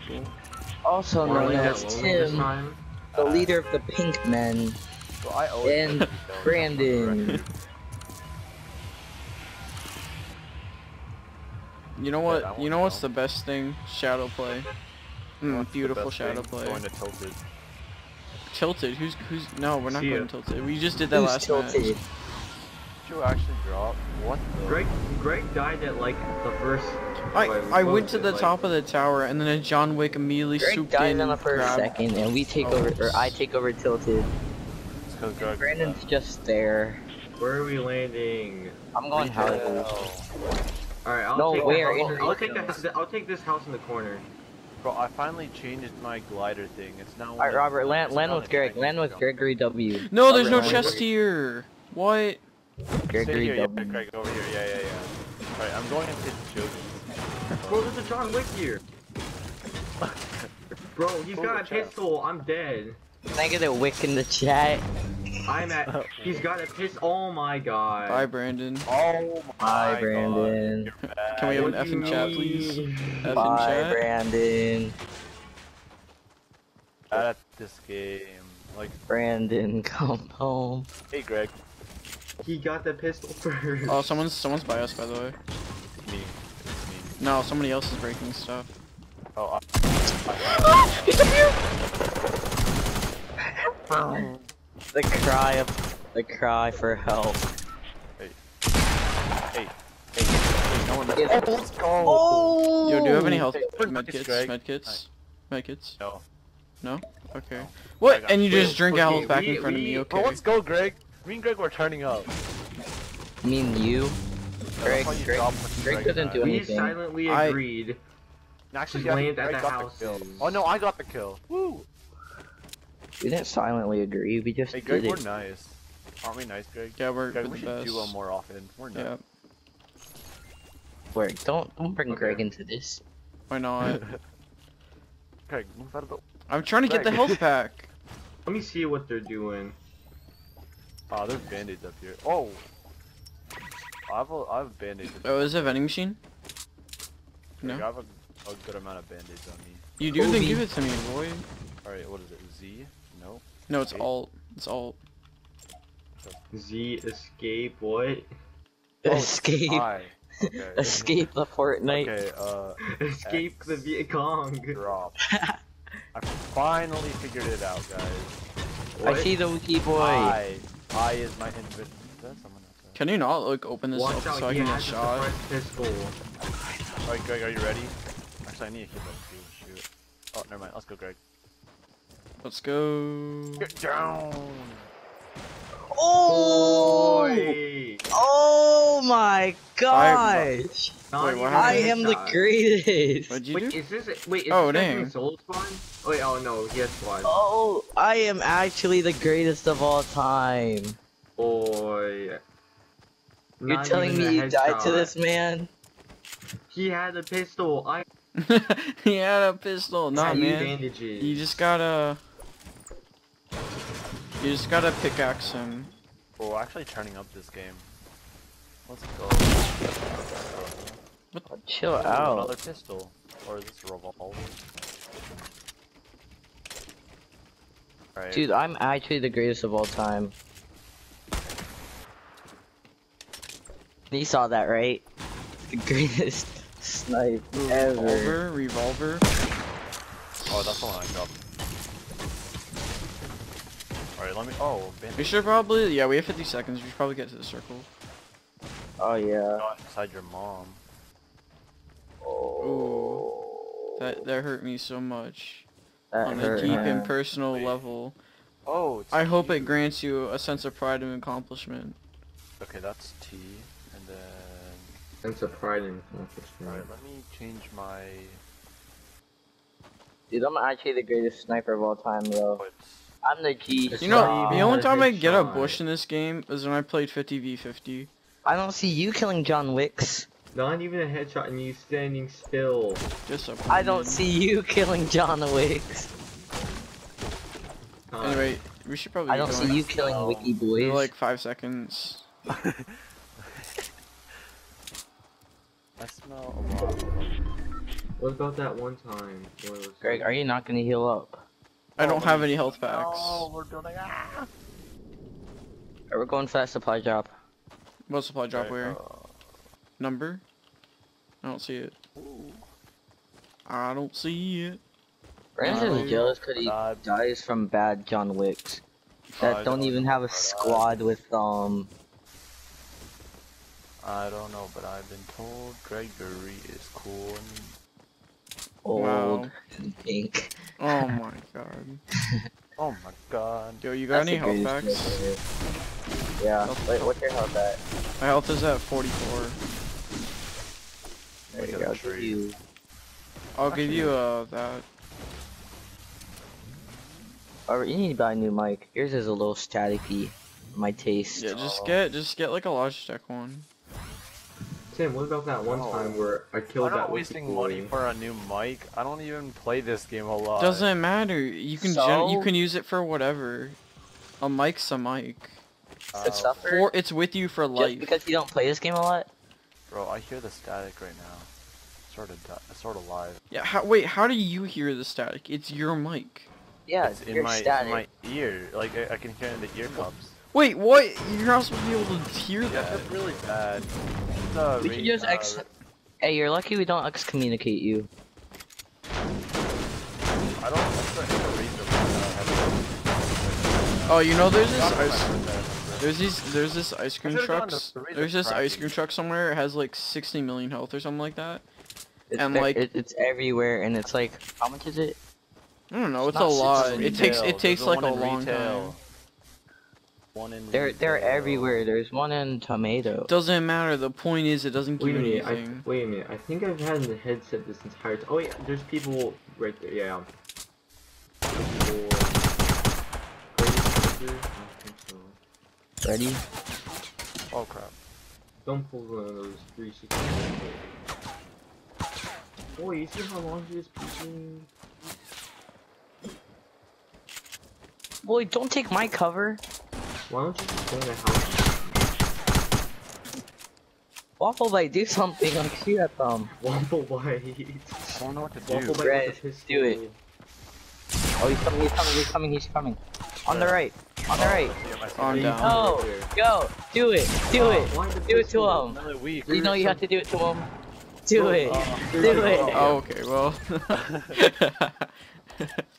people. Also known as got low this Tim, time. the leader of the Pink Men, So I always and let you go. Brandon. You know what? that You one, know what's no. the best thing? Shadow play. Mm, beautiful shadow play. Going to tilted. Tilted. Who's who's? No, we're not See ya. going tilted. We just did that Who's last tilted? match. Did you actually drop? What the? Greg, Greg died at like the first. I I went to the like- top of the tower and then a John Wick immediately Greg swooped died in on the first grabbed. second, and we take Oh, over, or. I take over Tilted. It's 'cause Greg Brandon's left. just there. Where are we landing? I'm going Hollywood. All right, I'll No, take where? The, In I'll, I'll take Reno. I'll take this house in the corner. Bro, I finally changed my glider thing. It's now. Alright, Robert, land, land with Greg. Land with Gregory W. No, there's no Robert, land- chest here. What? Gregory here, yeah, W. Greg, over here. Yeah, yeah, yeah. Alright, I'm going into Joe's. Bro, there's a John Wick here. Bro, he's got a pistol. I'm dead. Can I get a wick in the chat? I'm at. Oh. He's got a pistol. Oh my god. Bye, Brandon. Oh my Bye, god, Brandon. you're. Can we have an What do effing you chat, please? mean? F in Bye, chat. Brandon. bad at this game? Like, Brandon, come home. hey Greg, He got the pistol first. Oh, someone's someone's by us, by the way. No, somebody else is breaking stuff. Oh, I, The cry of the cry for help. hey, hey, hey, no one. Yes. Oh, let's go. Oh! Yo, do you have any health Hey, where's medkits? Marcus, Medkits? Medkits? No. No? Okay. What? And you Wait, just drink a okay, health back we- in front of me? Okay. Bro, let's go, Greg. Me and Greg were turning up. I mean you. Greg, That's Greg, Greg doesn't died. do we anything. silently I- agreed. Actually, Just yeah, land at the got the kill. Oh no, I got the kill. Woo! We didn't silently agree. We just Hey, Greg, did we're it. nice. Aren't we nice, Greg? Yeah, we're, Greg, we're we should best. do one more often. We're nice. Yeah. Greg, don't don't bring Okay. Greg into this. Why not? Greg, move out of the. I'm trying to get the health pack. Let me see what they're doing. Oh, there's band-aids up here. Oh! I have a, I have band-aids. Oh, is a vending machine? Greg, I have a, a good amount of band-aids on me. You do? Then Kobe. give it to me, boy. Alright, what is it? Z? No? No, it's Okay. alt. It's alt. Z escape what? Oh, Escape. I. Okay. Escape the Fortnite. Okay, uh, Escape X. the Viet Cong. drop. I finally figured it out, guys. I see the wiki boy. I. I is my invent. Is that someone outside? Can you not like open this Watch up out, so I he can get a shot? suppressed pistol. Alright, Greg, are you ready? Actually, I need to hit that too. Shoot. Oh, never mind. Let's go, Greg. Let's go. Get down! Oh! Boy! Oh my gosh! Not Wait, what even I a am the greatest. What'd you Wait, do? is this wait? Is Oh, this dang. Soul Spawn? Oh, wait, oh no, he has squad. Oh, I am actually the greatest of all time. Boy. You're Not telling me you died to this man? He had a pistol. I he had a pistol. Nah, two man. bandages. You just gotta. You just gotta pickaxe him. Oh, we're actually turning up this game. Let's go. Oh, chill Oh, out. Another pistol. Or is this a revolver? Alright. Dude, I'm actually the greatest of all time. You saw that, right? The greatest snipe ever. Revolver, revolver. Oh, that's the one I dropped. Alright, let me. Oh, We bandage. should probably. Yeah, we have 50 seconds. We should probably get to the circle. Oh yeah. Not inside your mom. Oh. That that hurt me so much That on a deep man. and personal Wait. level. Oh, it's I hope it grants you a sense of pride and accomplishment. Okay, that's T. And then. Sense of pride and accomplishment. Alright, let me change my. Dude, I'm actually the greatest sniper of all time, though. I'm the G. You know, the only time I get a bush in this game is when I played 50v50. I don't see you killing John Wicks. Not even a headshot and you standing still. Disappointed. I don't see you killing John Wicks. Anyway, we should probably I don't see you killing No. Wiki We're Boys. like five seconds. I smell a lot. What about that one time? was Greg, are you not gonna heal up? I don't Oh, have any health packs. Oh, we're building. Ah! Alright, we're going for that supply drop. What supply drop Okay, where? uh, Number? I don't see it. ooh. I don't see it. Brandon's Uh, just jealous because he Uh, dies from bad John Wicks that I don't don't even have a squad with um. I don't know, but I've been told Gregory is cool and Old Wow. and pink. Oh my god. Oh my god. Yo, you got That's any health packs? Yeah. Health- Wait, what's your health at? My health is at 44. There Look you go. I'll give you. I'll give you uh that. Or you need to buy a new mic. Yours is a little staticky. My taste. Yeah, just Oh. get just get like a Logitech one. Tim, what about that one No. time where I killed I'm that not Wiki wasting money for a new mic. I don't even play this game a lot. Doesn't matter. You can gen- you can use it for whatever. A mic's a mic. Uh, Good. For it's with you for life. Just life. because you don't play this game a lot. Bro, I hear the static right now. Sort of, di- sort of live. Yeah. How, wait. How do you hear the static? It's your mic. Yeah, it's in you're my static. in my ear. Like I, I can hear it in the ear cups. Wait. What? You're not supposed to be able to hear Yeah, that. it's really bad. It's, uh, We can just uh, ex. Hey, you're lucky we don't excommunicate you. I don't. I'm trying to read the. Oh, you know there's this ice. There's these. There's this ice cream should've gone to trucks. the Razer There's this ice cream truck somewhere. It has like 60 million health or something like that. It's And, like- it, it's everywhere, and it's like, how much is it? I don't know. It's, not a lot. for It takes. It takes There's like a long retail. time. One in They're they're everywhere. There's one in tomato. Doesn't matter. The point is, it doesn't Wait give a you minute, I, anything. wait a minute, I think I've had the headset this entire time. Oh yeah, there's people right there, yeah. People... Greatest character? I don't think so. Ready? Oh crap. Don't pull one of those 360. Boy, you see how long this people... Boy, don't take my cover. Why don't you just go in the house? Waffle Bite, do something. Like shoot at them. Waffle Bite. I don't know what to do. Waffle Bite Red, with a pistol. do it. Oh, he's coming. He's coming. He's coming. He's coming. On the right. On the oh. right. On CD. down. Oh, go. Do it. Do Oh, it. Do it to pistol? him. Really weak. You know you have to do it to him. Do Oh, it. oh, Do oh, it. Oh. oh, okay. Well.